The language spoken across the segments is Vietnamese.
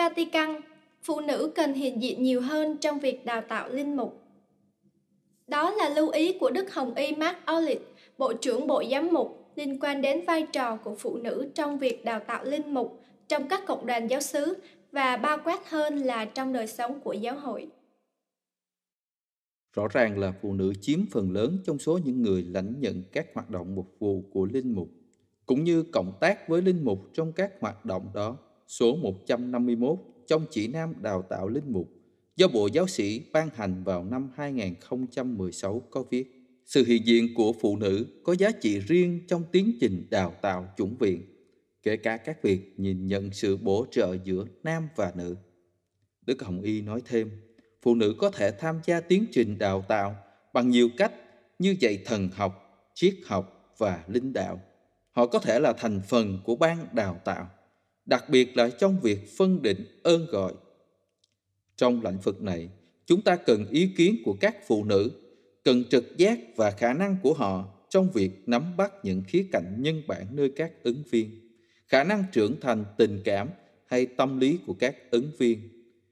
Vatican, phụ nữ cần hiện diện nhiều hơn trong việc đào tạo linh mục. Đó là lưu ý của Đức Hồng Y Mark Olive, Bộ trưởng Bộ Giám mục liên quan đến vai trò của phụ nữ trong việc đào tạo linh mục trong các cộng đoàn giáo xứ và bao quát hơn là trong đời sống của giáo hội. Rõ ràng là phụ nữ chiếm phần lớn trong số những người lãnh nhận các hoạt động mục vụ của linh mục, cũng như cộng tác với linh mục trong các hoạt động đó. Số 151 trong chỉ nam đào tạo linh mục do Bộ Giáo sĩ ban hành vào năm 2016 có viết Sự hiện diện của phụ nữ có giá trị riêng trong tiến trình đào tạo chủng viện, kể cả các việc nhìn nhận sự bổ trợ giữa nam và nữ. Đức Hồng Y nói thêm, phụ nữ có thể tham gia tiến trình đào tạo bằng nhiều cách như dạy thần học, triết học và linh đạo. Họ có thể là thành phần của ban đào tạo, đặc biệt là trong việc phân định ơn gọi. Trong lãnh vực này, chúng ta cần ý kiến của các phụ nữ, cần trực giác và khả năng của họ trong việc nắm bắt những khía cạnh nhân bản nơi các ứng viên, khả năng trưởng thành tình cảm hay tâm lý của các ứng viên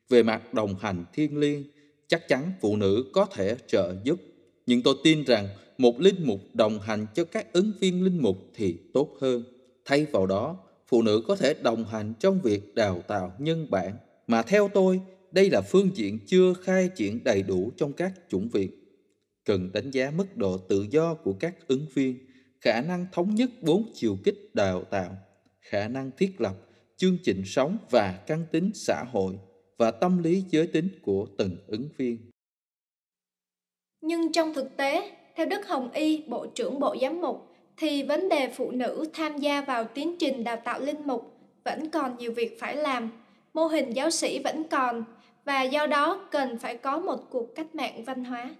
về mặt đồng hành thiên liêng, chắc chắn phụ nữ có thể trợ giúp. Nhưng tôi tin rằng một linh mục đồng hành cho các ứng viên linh mục thì tốt hơn. Thay vào đó, phụ nữ có thể đồng hành trong việc đào tạo nhân bản. Mà theo tôi, đây là phương diện chưa khai triển đầy đủ trong các chủng viện. Cần đánh giá mức độ tự do của các ứng viên, khả năng thống nhất bốn chiều kích đào tạo, khả năng thiết lập chương trình sống và căn tính xã hội và tâm lý giới tính của từng ứng viên. Nhưng trong thực tế, theo Đức Hồng Y, Bộ trưởng Bộ Giám mục, thì vấn đề phụ nữ tham gia vào tiến trình đào tạo linh mục vẫn còn nhiều việc phải làm, mô hình giáo sĩ vẫn còn và do đó cần phải có một cuộc cách mạng văn hóa.